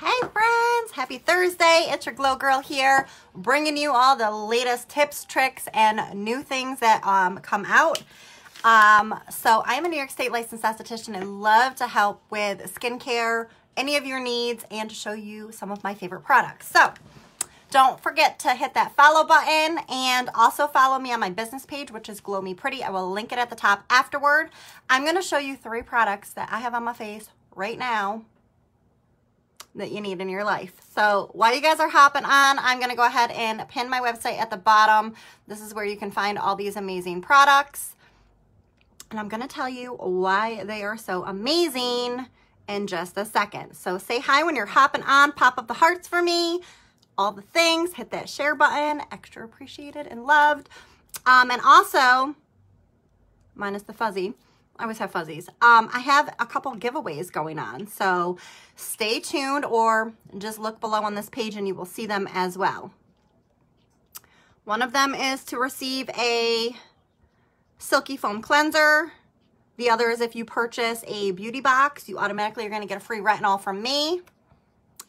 Hey friends, happy Thursday. It's your Glow Girl here, bringing you all the latest tips, tricks, and new things that um, come out. Um, so I'm a New York State licensed esthetician and love to help with skincare, any of your needs, and to show you some of my favorite products. So don't forget to hit that follow button and also follow me on my business page, which is Glow Me Pretty. I will link it at the top afterward. I'm going to show you three products that I have on my face right now that you need in your life. So while you guys are hopping on, I'm going to go ahead and pin my website at the bottom. This is where you can find all these amazing products. And I'm going to tell you why they are so amazing in just a second. So say hi when you're hopping on, pop up the hearts for me, all the things, hit that share button, extra appreciated and loved. Um, and also, minus the fuzzy, I always have fuzzies. Um, I have a couple giveaways going on, so stay tuned or just look below on this page and you will see them as well. One of them is to receive a Silky Foam Cleanser. The other is if you purchase a beauty box, you automatically are going to get a free retinol from me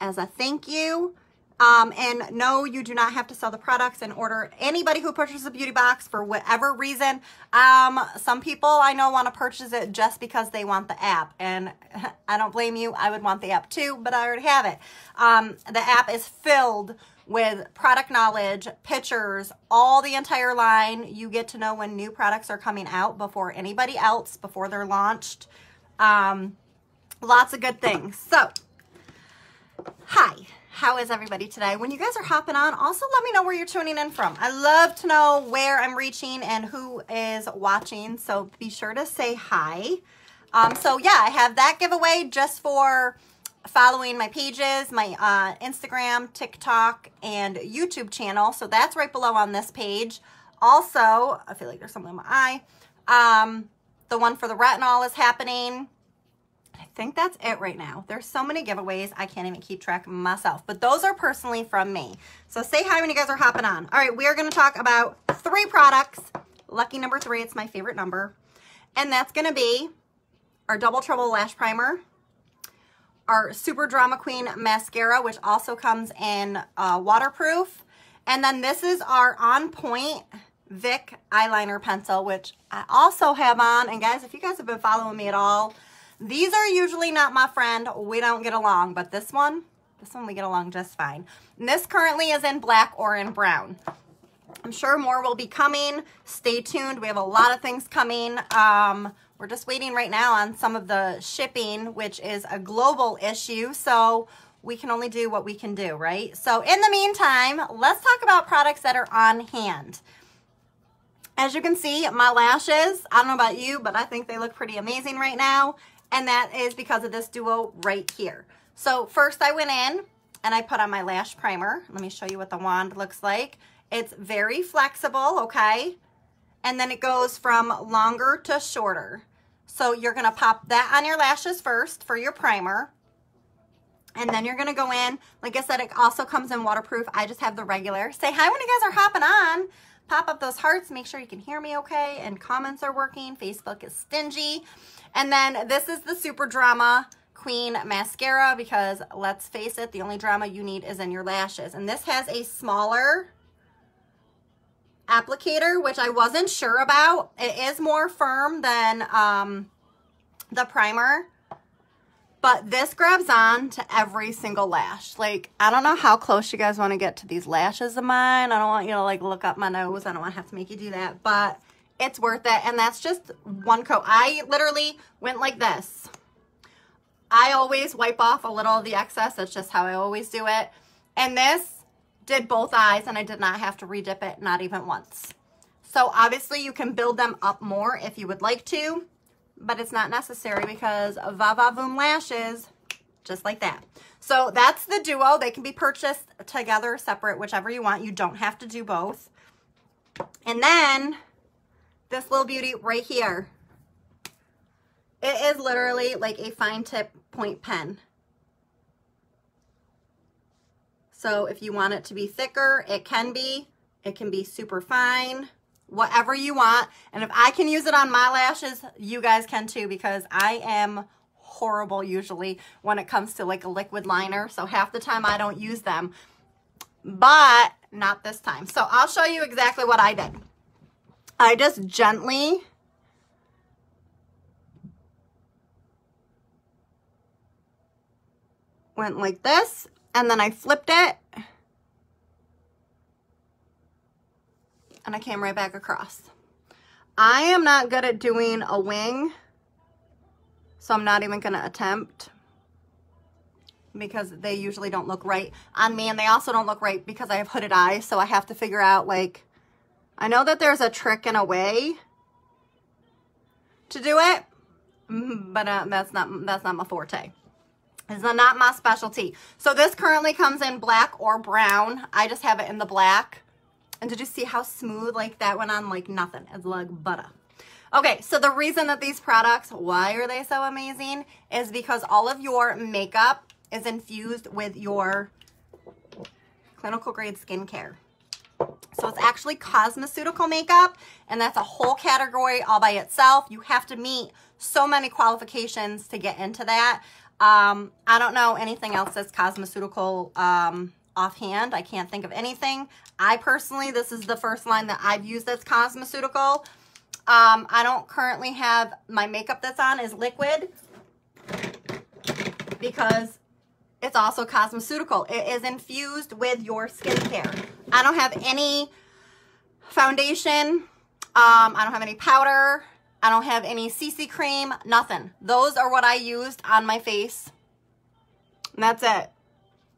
as a thank you. Um, and no, you do not have to sell the products in order. Anybody who purchases a beauty box for whatever reason, um, some people I know want to purchase it just because they want the app. And I don't blame you. I would want the app too, but I already have it. Um, the app is filled with product knowledge, pictures, all the entire line. You get to know when new products are coming out before anybody else, before they're launched. Um, lots of good things. So, hi how is everybody today? When you guys are hopping on, also let me know where you're tuning in from. I love to know where I'm reaching and who is watching, so be sure to say hi. Um, so yeah, I have that giveaway just for following my pages, my uh, Instagram, TikTok, and YouTube channel. So that's right below on this page. Also, I feel like there's something in my eye. Um, the one for the retinol is happening. Think that's it right now. There's so many giveaways, I can't even keep track myself. But those are personally from me. So say hi when you guys are hopping on. All right, we are going to talk about three products. Lucky number three, it's my favorite number. And that's going to be our Double Trouble Lash Primer, our Super Drama Queen Mascara, which also comes in uh, waterproof. And then this is our On Point Vic Eyeliner Pencil, which I also have on. And guys, if you guys have been following me at all, these are usually not my friend. We don't get along, but this one, this one we get along just fine. And this currently is in black or in brown. I'm sure more will be coming. Stay tuned. We have a lot of things coming. Um, we're just waiting right now on some of the shipping, which is a global issue. So we can only do what we can do, right? So in the meantime, let's talk about products that are on hand. As you can see, my lashes, I don't know about you, but I think they look pretty amazing right now and that is because of this duo right here. So first I went in and I put on my lash primer. Let me show you what the wand looks like. It's very flexible, okay? And then it goes from longer to shorter. So you're gonna pop that on your lashes first for your primer. And then you're gonna go in, like I said, it also comes in waterproof. I just have the regular. Say hi when you guys are hopping on. Pop up those hearts, make sure you can hear me okay, and comments are working. Facebook is stingy. And then this is the Super Drama Queen Mascara because let's face it, the only drama you need is in your lashes. And this has a smaller applicator, which I wasn't sure about. It is more firm than um, the primer. But this grabs on to every single lash. Like, I don't know how close you guys want to get to these lashes of mine. I don't want you to, like, look up my nose. I don't want to have to make you do that. But it's worth it. And that's just one coat. I literally went like this. I always wipe off a little of the excess. That's just how I always do it. And this did both eyes and I did not have to redip it, not even once. So obviously you can build them up more if you would like to, but it's not necessary because Va Va Voom lashes, just like that. So that's the duo. They can be purchased together, separate, whichever you want. You don't have to do both. And then this little beauty right here. It is literally like a fine tip point pen. So if you want it to be thicker, it can be. It can be super fine, whatever you want. And if I can use it on my lashes, you guys can too because I am horrible usually when it comes to like a liquid liner. So half the time I don't use them, but not this time. So I'll show you exactly what I did. I just gently went like this and then I flipped it and I came right back across. I am not good at doing a wing, so I'm not even going to attempt because they usually don't look right on me and they also don't look right because I have hooded eyes, so I have to figure out like, I know that there's a trick and a way to do it, but uh, that's not that's not my forte. It's not my specialty. So this currently comes in black or brown. I just have it in the black. And did you see how smooth like that went on like nothing? It's like butter. Okay, so the reason that these products, why are they so amazing, is because all of your makeup is infused with your clinical grade skincare. So it's actually cosmeceutical makeup, and that's a whole category all by itself. You have to meet so many qualifications to get into that. Um, I don't know anything else that's cosmeceutical um, offhand. I can't think of anything. I personally, this is the first line that I've used that's cosmeceutical. Um, I don't currently have, my makeup that's on is liquid because it's also cosmeceutical. It is infused with your skincare. I don't have any foundation. Um, I don't have any powder. I don't have any CC cream, nothing. Those are what I used on my face. And that's it.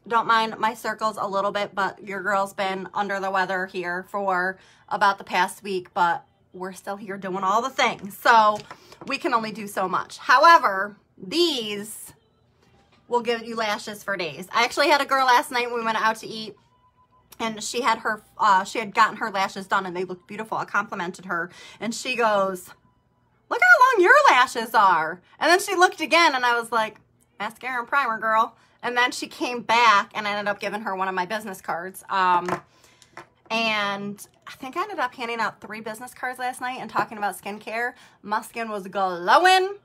Don't mind my circles a little bit, but your girl's been under the weather here for about the past week, but we're still here doing all the things. So we can only do so much. However, these will give you lashes for days. I actually had a girl last night when we went out to eat and she had her, uh, she had gotten her lashes done and they looked beautiful. I complimented her and she goes, look how long your lashes are. And then she looked again and I was like, mascara and primer, girl. And then she came back and I ended up giving her one of my business cards. Um, and I think I ended up handing out three business cards last night and talking about skincare. My skin was glowing,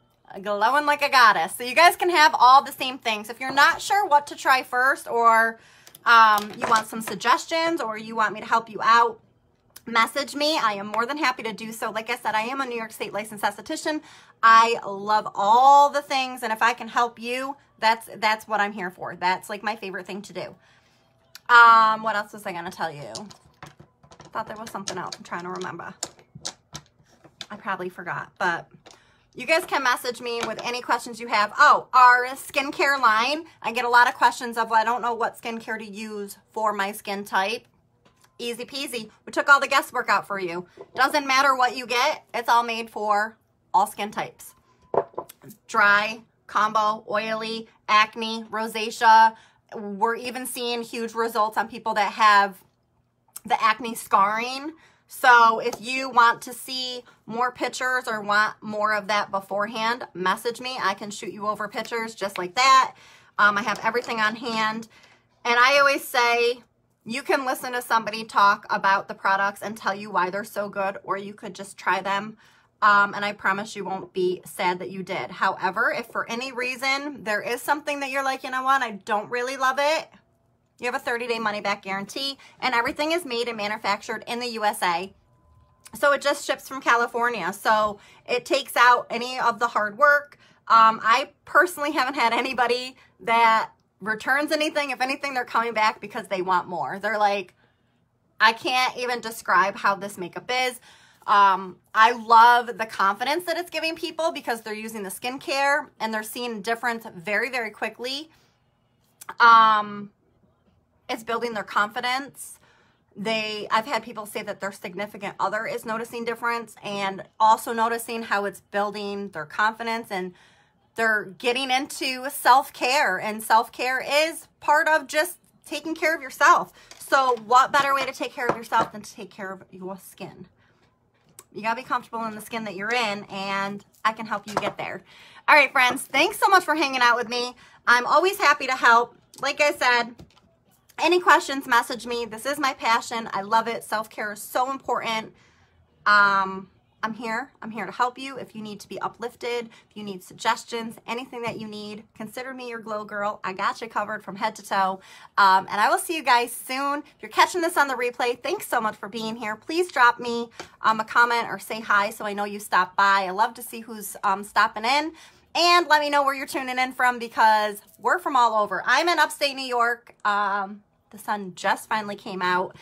glowing like a goddess. So you guys can have all the same things. If you're not sure what to try first or um, you want some suggestions or you want me to help you out, message me. I am more than happy to do so. Like I said, I am a New York State licensed esthetician. I love all the things, and if I can help you, that's that's what I'm here for. That's like my favorite thing to do. Um, what else was I gonna tell you? I thought there was something else. I'm trying to remember. I probably forgot, but you guys can message me with any questions you have. Oh, our skincare line. I get a lot of questions of, well, I don't know what skincare to use for my skin type. Easy peasy. We took all the guesswork out for you. Doesn't matter what you get. It's all made for all skin types. Dry, combo, oily, acne, rosacea. We're even seeing huge results on people that have the acne scarring. So if you want to see more pictures or want more of that beforehand, message me. I can shoot you over pictures just like that. Um, I have everything on hand. And I always say, you can listen to somebody talk about the products and tell you why they're so good, or you could just try them. Um, and I promise you won't be sad that you did. However, if for any reason there is something that you're like, you know what, I don't really love it, you have a 30-day money-back guarantee, and everything is made and manufactured in the USA. So it just ships from California. So it takes out any of the hard work. Um, I personally haven't had anybody that returns anything. If anything, they're coming back because they want more. They're like, I can't even describe how this makeup is. Um, I love the confidence that it's giving people because they're using the skincare and they're seeing difference very, very quickly. Um, it's building their confidence. They, I've had people say that their significant other is noticing difference and also noticing how it's building their confidence and they're getting into self-care and self-care is part of just taking care of yourself. So what better way to take care of yourself than to take care of your skin? You gotta be comfortable in the skin that you're in and I can help you get there. All right, friends, thanks so much for hanging out with me. I'm always happy to help. Like I said, any questions, message me. This is my passion. I love it. Self-care is so important. Um, I'm here. I'm here to help you. If you need to be uplifted, if you need suggestions, anything that you need, consider me your glow girl. I got you covered from head to toe. Um, and I will see you guys soon. If you're catching this on the replay, thanks so much for being here. Please drop me um, a comment or say hi so I know you stopped by. I love to see who's um, stopping in. And let me know where you're tuning in from because we're from all over. I'm in upstate New York. Um, the sun just finally came out.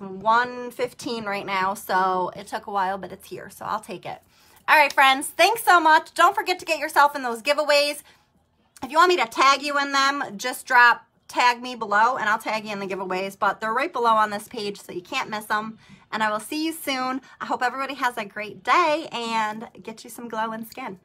It's 1.15 right now, so it took a while, but it's here, so I'll take it. All right, friends, thanks so much. Don't forget to get yourself in those giveaways. If you want me to tag you in them, just drop tag me below and I'll tag you in the giveaways, but they're right below on this page, so you can't miss them. And I will see you soon. I hope everybody has a great day and get you some glowing skin.